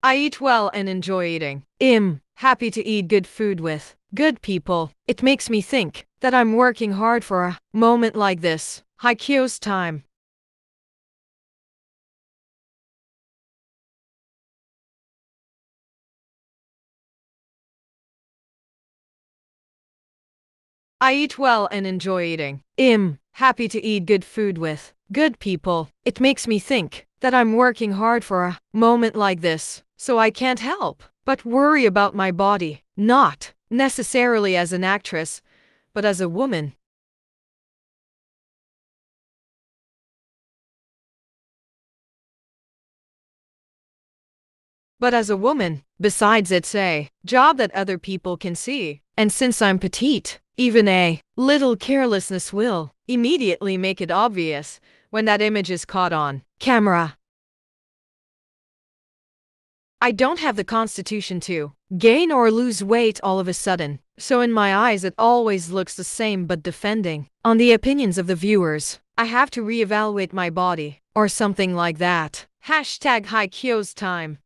I eat well and enjoy eating. I'm happy to eat good food with good people. It makes me think that I'm working hard for a moment like this. Hye Kyo's time. I eat well and enjoy eating. I'm happy to eat good food with good people. It makes me think that I'm working hard for a moment like this, so I can't help but worry about my body, not necessarily as an actress, but as a woman. But as a woman, besides it's a job that other people can see, and since I'm petite, even a little carelessness will immediately make it obvious when that image is caught on camera. I don't have the constitution to gain or lose weight all of a sudden, so in my eyes it always looks the same but defending on the opinions of the viewers. I have to reevaluate my body, or something like that. Hashtag Hye Kyo's time.